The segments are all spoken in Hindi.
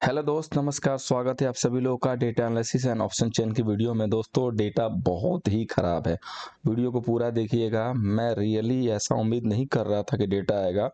हेलो दोस्त, नमस्कार, स्वागत है आप सभी लोगों का data analysis and option chain की वीडियो में। दोस्तों डेटा बहुत ही ख़राब है। वीडियो को पूरा देखिएगा। मैं रियली ऐसा उम्मीद नहीं कर रहा था कि डेटा आएगा।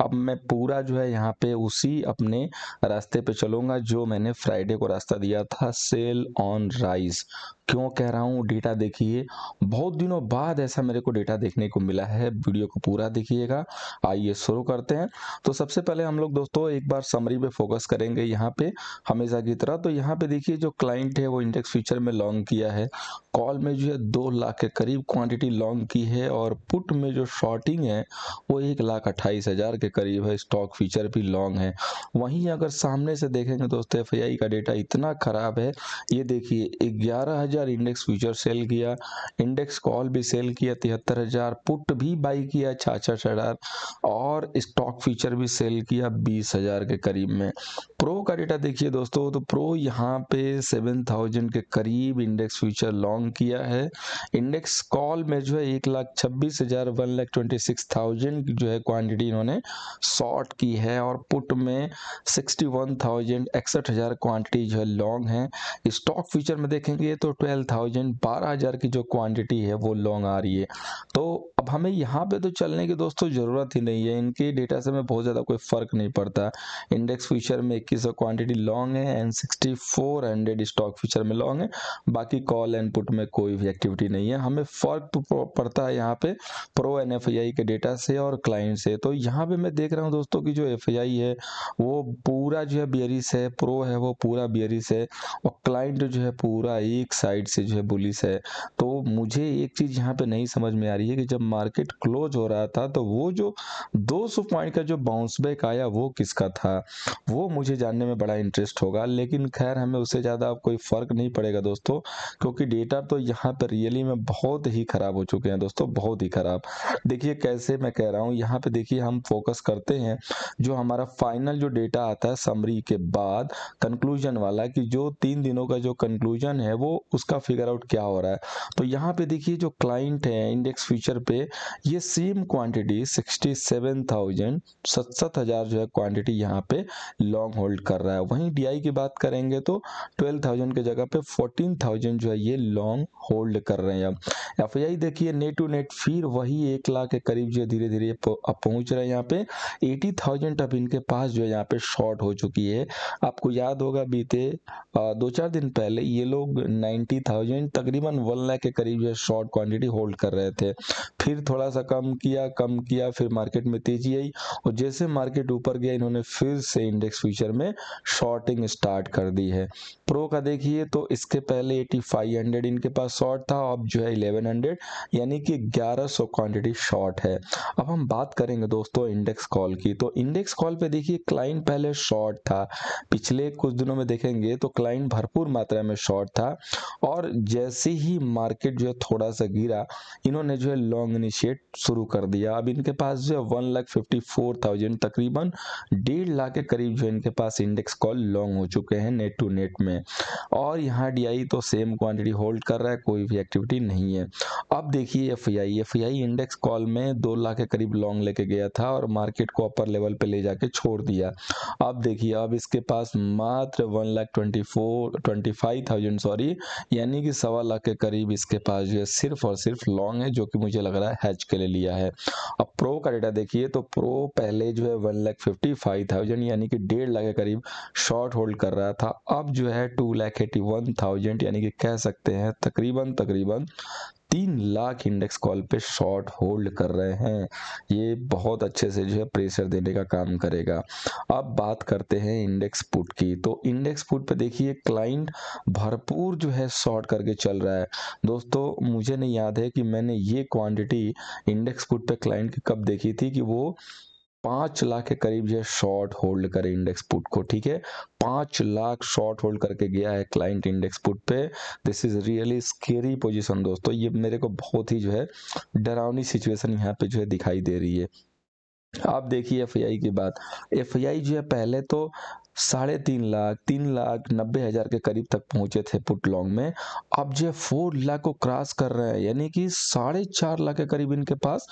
अब मैं पूरा जो है यहाँ पे उसी अपने रास्ते पे चलूँगा, जो मैंने फ्राइडे को रास्ता दिया था सेल ऑन राइस क्यों कह रहा हूँ? डेटा देखिए। बहुत दिनों बाद ऐसा मेरे को डेटा देखने को मिला है। वीडियो को पूरा देखिएगा। आइए शुरू करते हैं। तो सबसे पहले हम लोग दोस्तों एक बार समरी पे फोकस करेंगे यहाँ पे हमेशा की तरह। तो यहाँ पे देखिए जो क्लाइंट है वो इंडेक्स फ्यूचर में लॉन्ग किया है। कॉल में जो है दो लाख के करीब क्वांटिटी लॉन्ग की है और पुट में जो शॉर्टिंग है वो एक लाख अट्ठाईस हज़ार के करीब है। स्टॉक फ्यूचर भी लॉन्ग है। वहीं अगर सामने से देखेंगे दोस्तों एफ़ का डेटा इतना ख़राब है। ये देखिए, ग्यारह हज़ार इंडेक्स फ्यूचर सेल किया इंडेक्स कॉल भी सेल किया, तिहत्तर हज़ार पुट भी बाई किया छाछठ हज़ार और स्टॉक फीचर भी सेल किया बीस हज़ार के करीब में। प्रो का डेटा देखिए दोस्तों तो प्रो यहाँ पे सेवन थाउज़ेंड के करीब इंडेक्स फ्यूचर लॉन्ग किया है। इंडेक्स कॉल में जो है एक लाख छब्बीस हज़ार one lakh twenty six thousand जो है क्वांटिटी इन्होंने शॉर्ट की है, और पुट में सिक्सटी वन थाउज़ेंड इकसठ हज़ार क्वान्टिटी जो है लॉन्ग है। स्टॉक फ्यूचर में देखेंगे तो ट्वेल्व थाउज़ेंड बारह हज़ार की जो क्वांटिटी है वो लॉन्ग आ रही है। तो अब हमें यहाँ पे तो चलने की दोस्तों ज़रूरत ही नहीं है। इनके डेटा से में बहुत ज़्यादा कोई फ़र्क नहीं पड़ता। इंडेक्स फ्यूचर में इक्कीस सौ क्वान्टिटी लॉन्ग है and sixty four hundred stock future में लॉन्ग है। बाकी कॉल एंड पुट में कोई भी एक्टिविटी नहीं है। हमें फ़र्क तो पड़ता है यहाँ पे प्रो एन एफ़ आई के डेटा से और क्लाइंट से। तो यहाँ पे मैं देख रहा हूँ दोस्तों की जो एफ़ आई है, वो पूरा जो है बियरिस है प्रो है वो पूरा बियरिस है और क्लाइंट जो है पूरा एक साइड से जो है बुलिस है। तो मुझे एक चीज़ यहाँ पे नहीं समझ में आ रही है कि जब मार्केट क्लोज हो रहा था तो वो जो 200 पॉइंट का जो बाउंस बैक आया, वो किसका था? वो मुझे जानने में बड़ा इंटरेस्ट होगा, लेकिन खैर हमें उससे ज़्यादा कोई फ़र्क नहीं पड़ेगा दोस्तों, क्योंकि डेटा तो यहाँ पर रियली में बहुत ही ख़राब हो चुके हैं दोस्तों, बहुत ही ख़राब। देखिए कैसे मैं कह रहा हूँ, यहाँ पे देखिए हम फोकस करते हैं, जो हमारा फाइनल जो डेटा आता है समरी के बाद कंक्लूजन वाला, कि जो तीन दिनों का जो कंक्लूजन है, वो उसका फिगर आउट क्या हो रहा है? तो यहाँ पे देखिए जो क्लाइंट है इंडेक्स फ्यूचर पे, ये same quantity sixty seven thousand सतसठ हज़ार जो है क्वांटिटी यहाँ पे लॉन्ग होल्ड कर रहा है। वहीं डी की बात करेंगे तो ट्वेल्व थाउज़ेंड की जगह पे फोर्टीन थाउज़ेंड जो है ये लॉन्ग होल्ड कर रहे हैं। अब एफ़ देखिए नेट टू नेट फिर वही एक लाख के करीब जो धीरे धीरे पहुँच रहे हैं यहाँ पे। एटी थाउज़ेंड अब इनके पास जो है यहाँ पे शॉर्ट हो चुकी है। आपको याद होगा बीते दो चार दिन पहले ये लोग थाउज़ेंड तकरीबन वन लाख के करीब जो शॉर्ट क्वांटिटी होल्ड कर रहे थे। फिर थोड़ा सा कम किया कम किया, फिर मार्केट में तेज़ी आई और जैसे मार्केट ऊपर गया, इन्होंने फिर से इंडेक्स फ्यूचर में शॉर्टिंग स्टार्ट कर दी है। प्रो का देखिए तो इसके पहले 8500 इनके पास शॉर्ट था, अब जो है 1100 यानी कि 1100 क्वांटिटी शॉर्ट है। अब हम बात करेंगे दोस्तों इंडेक्स कॉल की। तो इंडेक्स कॉल पे देखिए क्लाइंट पहले शॉर्ट था, पिछले कुछ दिनों में देखेंगे तो क्लाइंट भरपूर मात्रा में शॉर्ट था और जैसे ही मार्केट जो है थोड़ा सा गिरा, इन्होंने जो है लॉन्ग इनिशिएट शुरू कर दिया। अब इनके पास जो है one lakh fifty four thousand तकरीबन डेढ़ लाख के करीब जो इनके पास इंडेक्स कॉल लॉन्ग हो चुके हैं नेट टू नेट में। और यहाँ डीआई तो सेम क्वांटिटी होल्ड कर रहा है, कोई भी एक्टिविटी नहीं है। अब देखिए एफ़ आई इंडेक्स कॉल में दो लाख के करीब लॉन्ग लेके गया था और मार्केट को अपर लेवल पे ले जाके छोड़ दिया। अब देखिए, अब इसके पास मात्र one lakh twenty four twenty five thousand sorry यानी कि सवा लाख के करीब इसके पास जो है सिर्फ़ और सिर्फ़ लॉन्ग है, जो कि मुझे लग रहा है हैच के लिए लिया है। अब प्रो का डेटा देखिए तो प्रो पहले जो है one lakh fifty five thousand यानी कि डेढ़ लाख के करीब शॉर्ट होल्ड कर रहा था। अब जो है two lakh eighty one thousand यानी कि कह सकते हैं तकरीबन तकरीबन तीन लाख इंडेक्स कॉल पे शॉर्ट होल्ड कर रहे हैं। ये बहुत अच्छे से जो है प्रेशर देने का काम करेगा। अब बात करते हैं इंडेक्स पुट की। तो इंडेक्स पुट पे देखिए क्लाइंट भरपूर जो है शॉर्ट करके चल रहा है। दोस्तों, मुझे नहीं याद है कि मैंने ये क्वांटिटी इंडेक्स पुट पे क्लाइंट की कब देखी थी कि वो पाँच लाख के करीब जो शॉर्ट होल्ड करे इंडेक्स पुट को, ठीक है? पाँच लाख शॉर्ट होल्ड करके गया है क्लाइंट इंडेक्स पुट पे। This is really scary position दोस्तों। ये मेरे को बहुत ही जो है डरावनी सिचुएशन यहाँ पे जो है दिखाई दे रही है। आप देखिए एफ़ की बात। एफ़ जो है पहले तो साढ़े तीन लाख तीन लाख नब्बे हज़ार के करीब तक पहुँचे थे पुट लॉन्ग में। अब जो फोर लाख को क्रॉस कर रहे हैं, यानी कि साढ़े चार लाख के करीब इनके पास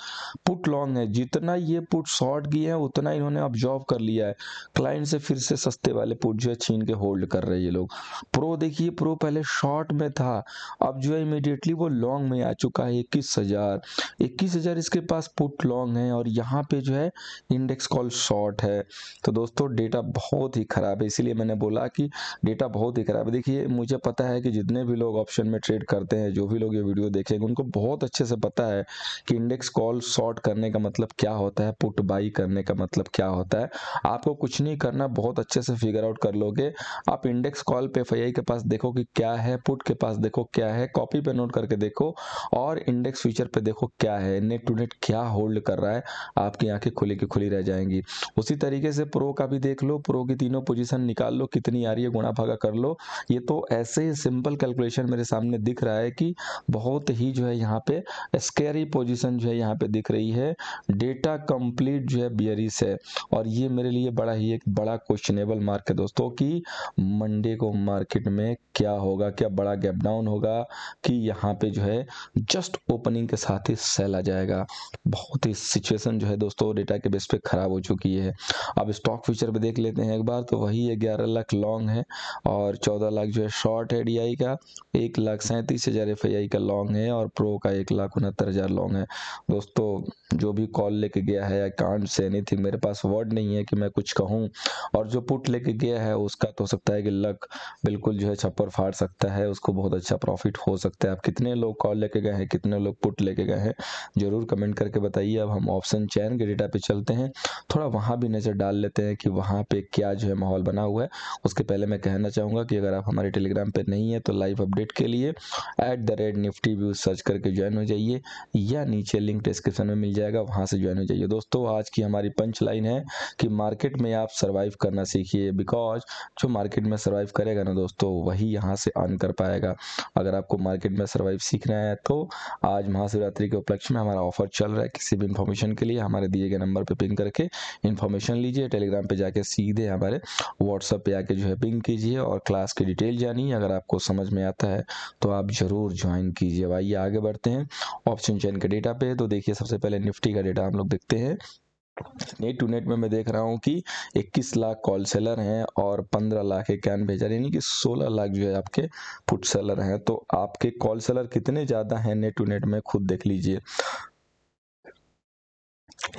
पुट लॉन्ग है। जितना ये पुट शॉर्ट किए हैं, उतना इन्होंने ऑब्जॉर्व कर लिया है। क्लाइंट से फिर से सस्ते वाले पुट जो है छीन के होल्ड कर रहे हैं ये लोग। प्रो देखिए प्रो पहले शॉर्ट में था। अब जो है इमिडिएटली वो लॉन्ग में आ चुका है, इक्कीस हज़ार। इक्कीस हज़ार इसके पास पुट लॉन्ग है और यहाँ पे जो है इंडेक्स कॉल शॉर्ट है। तो दोस्तों डेटा बहुत ही ख़राब है। इसीलिए मैंने बोला कि डेटा बहुत ही ख़राब है। देखिए, मुझे पता है कि जितने भी लोग ऑप्शन में ट्रेड करते हैं, जो भी लोग ये वीडियो देखेंगे, उनको बहुत अच्छे से पता है कि इंडेक्स कॉल शॉर्ट करने का मतलब क्या होता है पुट बाई करने का मतलब क्या होता है। आपको कुछ नहीं करना, बहुत अच्छे से फिगर आउट कर लोगे। आप इंडेक्स कॉल पे एफ़ के पास देखो कि क्या है पुट के पास देखो क्या है कॉपी पे नोट करके देखो और इंडेक्स फ्यूचर पे देखो क्या है नेट टू नेट क्या होल्ड कर रहा है, आपकी आँखें खुली की खुली रह जाएँगी। उसी तरीके से प्रो का भी देख लो। प्रो की तीनों पोजीशन निकाल लो, कितनी आ रही है, गुणा भागा कर लो। ये तो ऐसे ही सिंपल कैलकुलेशन मेरे सामने दिख रहा है कि बहुत ही जो है यहाँ पे स्केरी पोजीशन जो है यहाँ पे दिख रही है। डेटा कंप्लीट जो है बियरिस है। और ये मेरे लिए बड़ा ही एक बड़ा क्वेश्चनेबल मार्क है दोस्तों कि मंडे को मार्केट में क्या होगा, क्या बड़ा गैप डाउन होगा कि यहाँ पे जो है जस्ट ओपनिंग के साथ ही सेल आ जाएगा। बहुत ही सिचुएशन जो है दोस्तों डेटा के बेस पे खराब हो चुकी है। अब स्टॉक फ्यूचर पे देख लेते हैं एक बार तो वही ग्यारह लाख लॉन्ग है और चौदह लाख जो है शॉर्ट है डी का, एक लाख सैंतीस हज़ार एफ़ का लॉन्ग है और प्रो का एक लाख उनहत्तर हज़ार लॉन्ग है। दोस्तों, जो भी कॉल लेके गया है आई कांट से एनीथिंग मेरे पास वर्ड नहीं है कि मैं कुछ कहूँ और जो पुट लेके गया है, उसका तो हो सकता है कि लक बिल्कुल जो है छप्पर फाड़ सकता है, उसको बहुत अच्छा प्रॉफिट हो सकता है। आप कितने लोग कॉल लेके गए हैं, कितने लोग पुट लेके गए हैं, ज़रूर कमेंट करके बताइए। अब हम ऑप्शन चैन के डेटा पे चलते हैं। थोड़ा वहाँ भी नज़र डाल लेते हैं कि वहाँ पे क्या जो है माहौल बना हुआ है। उसके पहले मैं कहना चाहूँगा कि अगर आप हमारे टेलीग्राम पर नहीं है तो लाइव अपडेट के लिए at the rate Nifty view search करके ज्वाइन हो जाइए, या नीचे लिंक डिस्क्रिप्शन में मिल जाएगा, वहाँ से ज्वाइन हो जाइए। दोस्तों, आज की हमारी पंच लाइन है कि मार्केट में आप सर्वाइव करना सीखिए बिकॉज़ जो मार्केट में सर्वाइव करेगा ना दोस्तों, वही यहाँ से अर्न कर पाएगा। अगर आपको मार्केट में सर्वाइव सीखना है तो आज महाशिवरात्रि के उपलक्ष्य में हमारा ऑफ़र चल रहा है। किसी भी इन्फॉर्मेशन के लिए हमारे दिए गए नंबर पर पिंग करके इन्फॉर्मेशन लीजिए टेलीग्राम पर जाके सीधे हमारे व्हाट्सअप पे आके जो है पिंग कीजिए और क्लास की डिटेल जानिए। अगर आपको समझ में आता है तो आप ज़रूर ज्वाइन कीजिए। आइए आगे बढ़ते हैं ऑप्शन चेन के डेटा पे। तो देखिए, सबसे पहले निफ्टी का डेटा हम लोग देखते हैं। नेट टू नेट में मैं देख रहा हूँ कि 21 लाख कॉल सेलर हैं और 15 लाख इक्यानवे हज़ार, यानी कि 16 लाख जो है आपके फुट सेलर हैं। तो आपके कॉल सेलर कितने ज़्यादा हैं? नेट टू नेट में खुद देख लीजिए।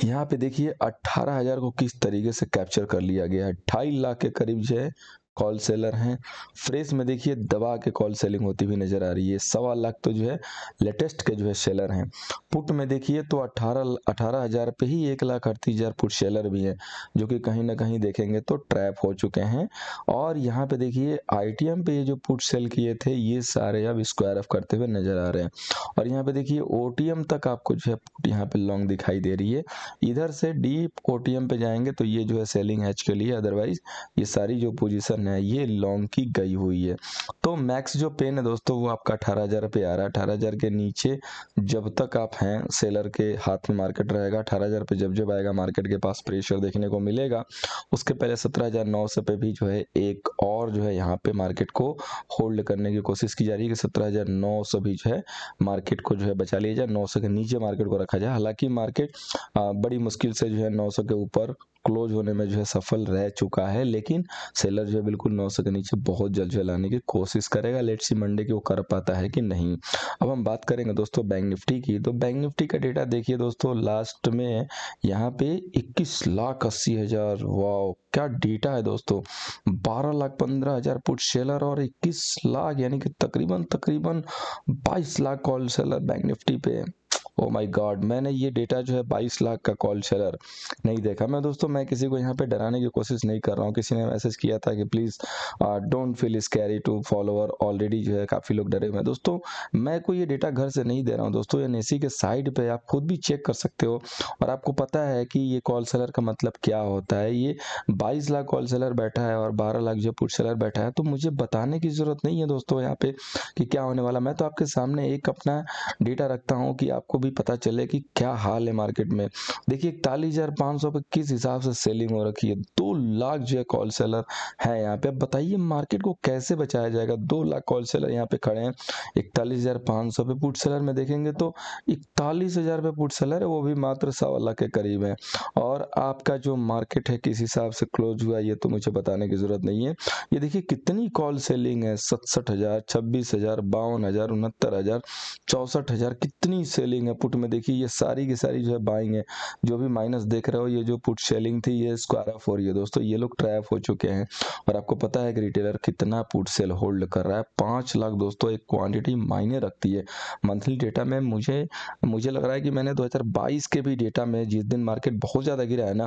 यहाँ पे देखिए अट्ठारह हज़ार को किस तरीके से कैप्चर कर लिया गया है। ढाई लाख के करीब जो है कॉल सेलर हैं। फ्रेश में देखिए, दबा के कॉल सेलिंग होती हुई नज़र आ रही है। सवा लाख तो जो है लेटेस्ट के जो है सेलर हैं। पुट में देखिए तो अठारह अठारह हज़ार पे ही एक लाख अड़तीस हज़ार पुट सेलर भी हैं, जो कि कहीं ना कहीं देखेंगे तो ट्रैप हो चुके हैं। और यहाँ पे देखिए आईटीएम पे ये जो पुट सेल किए थे, ये सारे अब स्क्वायर ऑफ़ करते हुए नज़र आ रहे हैं। और यहाँ पे देखिए ओटीएम तक आपको जो है पुट यहाँ पे लॉन्ग दिखाई दे रही है। इधर से डीप ओ पे जाएँगे तो ये जो है सेलिंग हैच के लिए अदरवाइज़ ये सारी जो पोजिशन पेन है, ये लॉन्ग की गई हुई है। तो मैक्स जो पेन है दोस्तों, वो आपका अठारह हज़ार पे आ रहा है। अठारह हज़ार के नीचे जब तक आप हैं सेलर के हाथ में मार्केट रहेगा। अठारह हज़ार पे जब जब आएगा मार्केट के पास प्रेशर देखने को मिलेगा। उसके पहले सत्रह हज़ार नौ सौ पे भी जो है, एक और जो है, यहाँ पे मार्केट को होल्ड करने की कोशिश की जा रही है कि सत्रह हज़ार नौ सौ भी जो है मार्केट को जो है बचा लिया जाए। नौ सौ के नीचे मार्केट को रखा जाए। हालाँकि मार्केट बड़ी मुश्किल से जो है, नौ सौ के ऊपर क्लोज होने में जो है सफल रह चुका है, लेकिन सेलर जो है बिल्कुल नौ सौ के नीचे बहुत जल्द जो लाने की कोशिश करेगा। लेट सी मंडे की वो कर पाता है कि नहीं। अब हम बात करेंगे दोस्तों बैंक निफ्टी की। तो बैंक निफ्टी का डेटा देखिए दोस्तों लास्ट में यहाँ पे इक्कीस लाख अस्सी हज़ार। वाओ क्या डेटा है दोस्तों। बारह लाख पंद्रह हज़ार पुट सेलर और इक्कीस लाख, यानी कि तकरीबन तकरीबन बाईस lakh call seller bank Nifty पे। ओ माय गॉड मैंने ये डेटा जो है 22 लाख का कॉल शेयर नहीं देखा। मैं दोस्तों, मैं किसी को यहाँ पे डराने की कोशिश नहीं कर रहा हूँ। किसी ने मैसेज किया था कि please don't feel carry to follower already जो है काफ़ी लोग डरे हुए हैं। दोस्तों, मैं कोई ये डेटा घर से नहीं दे रहा हूँ। दोस्तों एनएसी के साइड पर आप खुद भी चेक कर सकते हो। और आपको पता है कि ये कॉल सेलर का मतलब क्या होता है? ये बाईस लाख कॉल सेलर बैठा है और बारह लाख जो पुट सेलर बैठा है। तो मुझे बताने की ज़रूरत नहीं है दोस्तों यहाँ पे कि क्या होने वाला। मैं तो आपके सामने एक अपना डेटा रखता हूँ कि आपको भी पता चले कि क्या हाल है मार्केट में। देखिए, इकतालीस हज़ार पाँच सौ पे किस हिसाब से सेलिंग हो रखी है? दो लाख जो है कॉल सेलर है यहाँ पे। अब बताइए, मार्केट को कैसे बचाया जाएगा? दो लाख कॉल सेलर यहाँ पे खड़े हैं। इकतालीस हज़ार पाँच सौ पे पुट सेलर में देखेंगे तो इकतालीस हज़ार पे पुट सेलर है, वो भी मात्र सवा लाख के करीब है। और आपका जो मार्केट है, किस हिसाब से क्लोज हुआ, ये तो मुझे बताने की ज़रूरत नहीं है। ये देखिए, कितनी कॉल सेलिंग है? सतसठ हज़ार, छब्बीस हज़ार, बावन हज़ार, उनहत्तर हज़ार, चौंसठ हज़ार, कितनी सेलिंग है? पुट में देखिए ये सारी की सारी जो है बाइंग है। जो भी माइनस देख रहे हो, ये जो पुट सेलिंग थी, ये स्क्वायर ऑफ़ हो रही है दोस्तों। ये लोग ट्रैप हो चुके हैं और आपको पता है कि रिटेलर कितना पुट सेल होल्ड कर रहा है। पाँच लाख दोस्तों एक क्वांटिटी मायने रखती है। मंथली डेटा में मुझे मुझे लग रहा है कि मैंने 2022 के भी डेटा में जिस दिन मार्केट बहुत ज़्यादा गिरा है ना,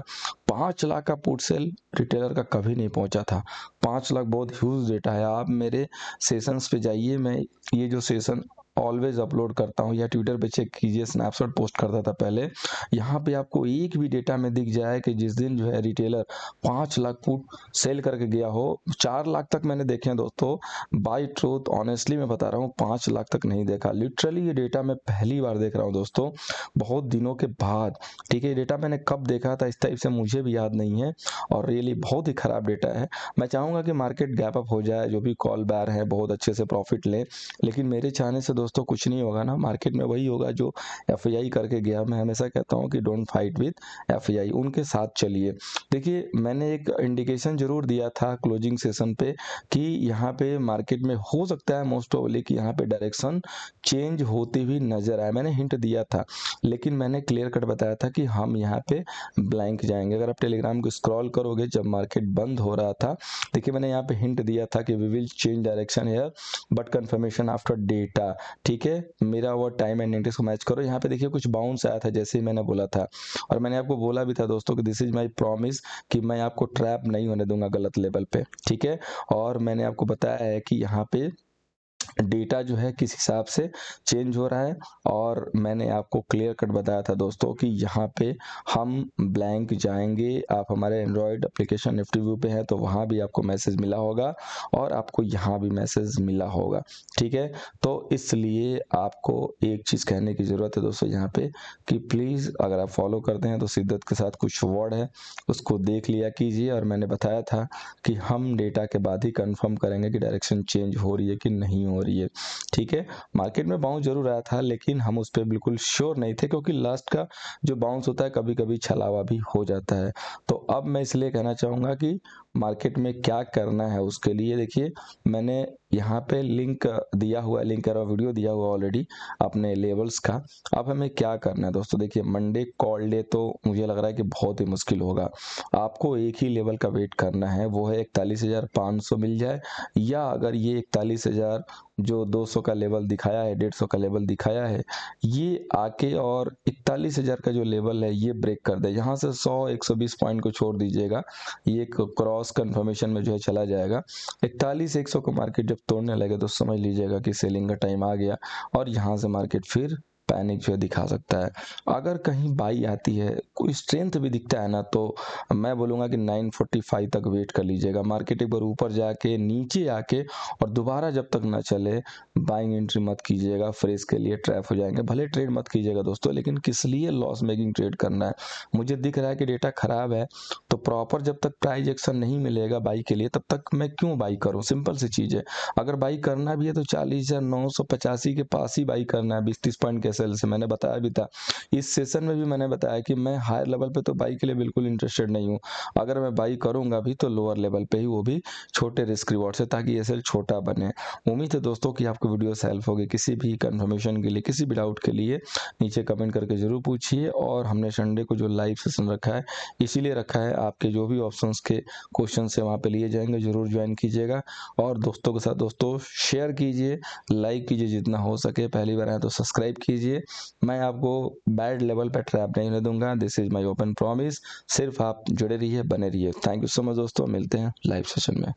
पाँच लाख का पुट सेल रिटेलर का कभी नहीं पहुँचा था। पाँच लाख बहुत ह्यूज डेटा है। आप मेरे सेशंस पे जाइए, मैं ये जो सेशन ऑलवेज अपलोड करता हूँ या ट्विटर पे चेक कीजिए स्नैपशॉट पोस्ट करता था पहले। यहाँ पे आपको एक भी डेटा में दिख जाए कि जिस दिन जो है रिटेलर पाँच लाख फुट सेल करके गया हो, चार लाख तक मैंने देखे हैं दोस्तों। बाई ट्रूथ ऑनेस्टली मैं बता रहा हूँ, पाँच लाख तक नहीं देखा। लिटरली ये डेटा मैं पहली बार देख रहा हूँ दोस्तों, बहुत दिनों के बाद। ठीक है, ये डेटा मैंने कब देखा था, इस टाइप से मुझे भी याद नहीं है और रियली बहुत ही ख़राब डेटा है। मैं चाहूँगा कि मार्केट गैप अप हो जाए, जो भी कॉल बैर है, बहुत अच्छे से प्रॉफिट लें, लेकिन मेरे चाहने से कुछ नहीं होगा ना। मार्केट में वही होगा जो एफ़ करके गया। मैं हमेशा कहता हूँ कि डोंट फाइट विथ एफ़ उनके साथ चलिए। देखिए, मैंने एक इंडिकेशन ज़रूर दिया था क्लोजिंग सेशन पे कि यहाँ पे मार्केट में हो सकता है मोस्ट प्रोबली कि यहाँ पे डायरेक्शन चेंज होती हुई नज़र आए। मैंने हिंट दिया था, लेकिन मैंने क्लियर कट बताया था कि हम यहाँ पे ब्लैंक जाएँगे। अगर आप टेलीग्राम को स्क्रॉल करोगे, जब मार्केट बंद हो रहा था, देखिए मैंने यहाँ पे हिंट दिया था कि we will change direction here but confirmation after data ठीक है? मेरा वो टाइम एंड इंटरेस्ट को मैच करो। यहाँ पे देखिए कुछ बाउंस आया था, जैसे ही मैंने बोला था। और मैंने आपको बोला भी था दोस्तों कि दिस इज़ माई प्रॉमिस कि मैं आपको ट्रैप नहीं होने दूँगा गलत लेवल पे, ठीक है? और मैंने आपको बताया है कि यहाँ पे डेटा जो है किस हिसाब से चेंज हो रहा है और मैंने आपको क्लियर कट बताया था दोस्तों कि यहाँ पे हम ब्लैंक जाएँगे। आप हमारे एंड्रॉयड एप्लीकेशन निफ्टी व्यू पे हैं तो वहाँ भी आपको मैसेज मिला होगा और आपको यहाँ भी मैसेज मिला होगा, ठीक है? तो इसलिए आपको एक चीज़ कहने की ज़रूरत है दोस्तों यहाँ पे कि प्लीज़ अगर आप फॉलो करते हैं तो शिद्दत के साथ कुछ वर्ड है, उसको देख लिया कीजिए और मैंने बताया था कि हम डेटा के बाद ही कन्फर्म करेंगे कि डायरेक्शन चेंज हो रही है कि नहीं हो रही है। ठीक है? मार्केट में बाउंस ज़रूर आया था, लेकिन हम उस पर बिल्कुल श्योर नहीं थे, क्योंकि लास्ट का जो बाउंस होता है कभी कभी छलावा भी हो जाता है। तो अब मैं इसलिए कहना चाहूँगा कि मार्केट में क्या करना है उसके लिए, देखिए, मैंने यहाँ पे लिंक दिया हुआ है लिंक वीडियो दिया हुआ ऑलरेडी अपने लेवल्स का। अब हमें क्या करना है दोस्तों? देखिए मंडे कॉल डे तो मुझे लग रहा है कि बहुत ही मुश्किल होगा। आपको एक ही लेवल का वेट करना है, वो है इकतालीस हज़ार पाँच सौ मिल जाए, या अगर ये इकतालीस हज़ार जो 200 का लेवल दिखाया है 150 का लेवल दिखाया है, ये आके और इकतालीस हज़ार का जो लेवल है, ये ब्रेक कर दे। यहाँ से 100 120 पॉइंट को छोड़ दीजिएगा। ये एक क्रॉस कन्फर्मेशन में जो है चला जाएगा। इकतालीस, एक को मार्केट जब तोड़ने लगे तो समझ लीजिएगा कि सेलिंग का टाइम आ गया और यहाँ से मार्केट फिर पैनिक जो है दिखा सकता है। अगर कहीं बाई आती है, कोई स्ट्रेंथ भी दिखता है ना तो मैं बोलूँगा कि 945 तक वेट कर लीजिएगा। मार्केट एक बार ऊपर जाके, नीचे आके और दोबारा जब तक ना चले बाइंग एंट्री मत कीजिएगा फ्रेश के लिए ट्रैप हो जाएँगे। भले ट्रेड मत कीजिएगा दोस्तों, लेकिन किस लिए लॉस मेकिंग ट्रेड करना है? मुझे दिख रहा है कि डेटा खराब है तो प्रॉपर जब तक प्राइज एक्शन नहीं मिलेगा बाई के लिए, तब तक मैं क्यों बाई करूँ? सिंपल सी चीज़ है। अगर बाई करना भी है तो चालीस हज़ार नौ सौ पचासी के पास ही बाई करना है, बीस तीस पॉइंट के सेल से। मैंने बताया भी था। इस सेशन में भी मैंने बताया कि मैं हायर लेवल पर तो बाई के लिए बिल्कुल इंटरेस्टेड नहीं हूँ। अगर मैं बाई करूँगा भी तो लोअर लेवल पे ही वो भी छोटे रिस्क रिवॉर्ड से, ताकि ये सेल छोटा बने। उम्मीद है दोस्तों की आपको वीडियो से हेल्प होगी किसी भी कन्फर्मेशन के लिए, किसी भी डाउट के लिए, नीचे कमेंट करके ज़रूर पूछिए। और हमने संडे को जो लाइव सेशन रखा है, इसीलिए रखा है आपके जो भी ऑप्शन के क्वेश्चन से वहाँ पे लिए जाएँगे, ज़रूर ज्वाइन कीजिएगा। और दोस्तों के साथ दोस्तों शेयर कीजिए लाइक कीजिए जितना हो सके। पहली बार आए तो सब्सक्राइब कीजिए। मैं आपको बैड लेवल पर ट्रैप नहीं होने दूँगा। This is my open promise सिर्फ़ आप जुड़े रहिए, बने रहिए। थैंक यू सो मच दोस्तों। मिलते हैं लाइव सेशन में।